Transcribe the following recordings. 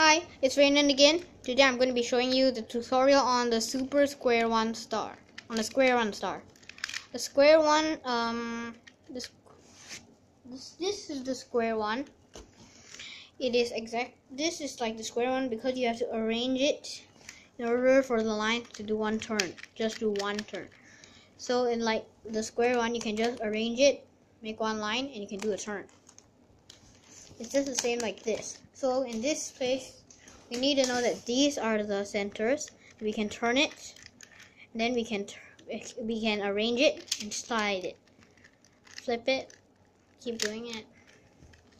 Hi, it's Rainan again. Today I'm going to be showing you the tutorial on the super square one star. On the square one star. The square one, um, this, this, this is the square one. It is exact, this is like the square one because you have to arrange it in order for the line to do one turn. Just do one turn. So in like the square one, you can just arrange it, make one line, and you can do a turn. It's just the same like this. So in this place, we need to know that these are the centers. We can turn it, then we can we can arrange it and slide it. Flip it, keep doing it.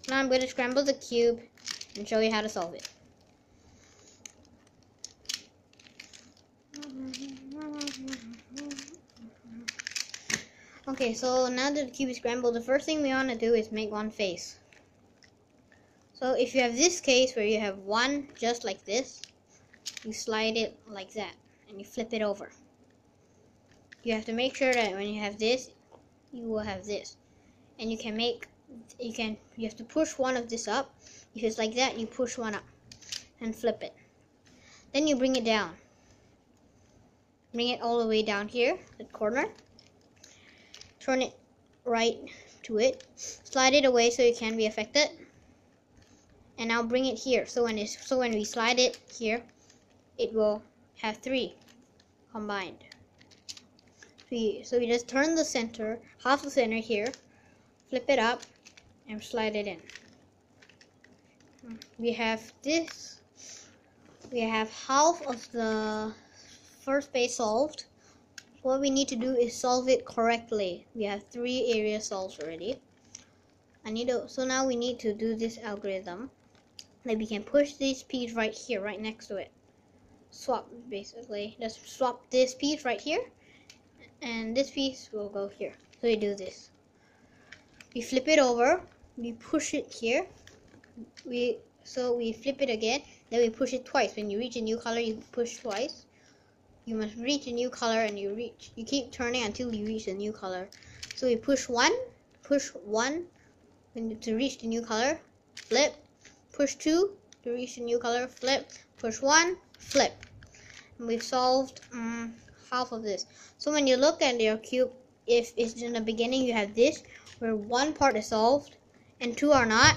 Now I'm going to scramble the cube and show you how to solve it. Okay, so now that the cube is scrambled, the first thing we want to do is make one face. So if you have this case where you have one just like this, you slide it like that and you flip it over. You have to make sure that when you have this, you will have this. And you can make, you can, you have to push one of this up. If it's like that, you push one up and flip it. Then you bring it down. Bring it all the way down here, the corner. Turn it right to it. Slide it away so it can be affected and I'll bring it here. So when so when we slide it here it will have three combined. So we just turn the center half the center here flip it up and slide it in. We have this we have half of the first base solved. What we need to do is solve it correctly. We have three areas solved already. I need to so now we need to do this algorithm then we can push this piece right here, right next to it. Swap, basically. Just swap this piece right here. And this piece will go here. So we do this. We flip it over. We push it here. We So we flip it again. Then we push it twice. When you reach a new color, you push twice. You must reach a new color and you reach. You keep turning until you reach a new color. So we push one, push one when to reach the new color, flip, push 2 to reach a new color, flip, push 1, flip. And we've solved um, half of this. So when you look at your cube, if it's in the beginning you have this, where one part is solved and two are not,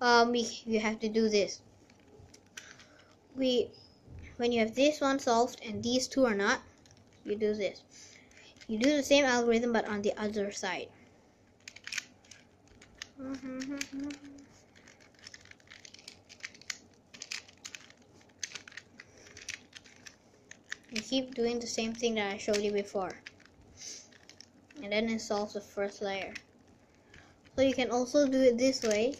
um, we, you have to do this. We, when you have this one solved and these two are not, you do this. You do the same algorithm but on the other side. You keep doing the same thing that I showed you before. And then it solves the first layer. So you can also do it this way.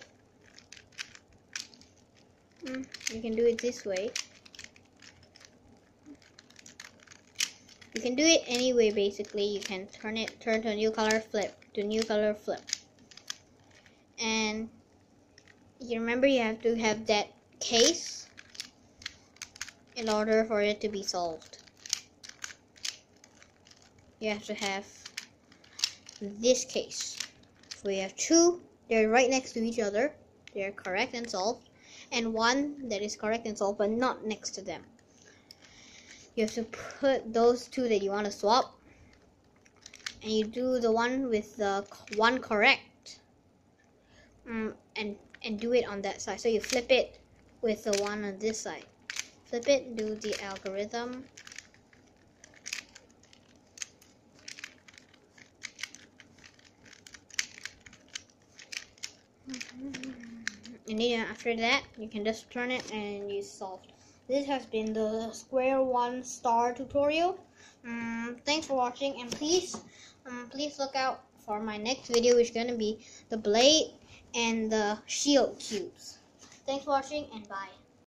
Hmm, you can do it this way. You can do it any way basically. You can turn it turn to a new color, flip, to new color, flip. And you remember you have to have that case in order for it to be solved you have to have this case. So we have two, they're right next to each other, they're correct and solved, and one that is correct and solved but not next to them. You have to put those two that you want to swap, and you do the one with the one correct, um, and and do it on that side. So you flip it with the one on this side. Flip it, do the algorithm, and then after that you can just turn it and you solved this has been the square one star tutorial. Um, thanks for watching and please um, please look out for my next video which is going to be the blade and the shield cubes. Thanks for watching and bye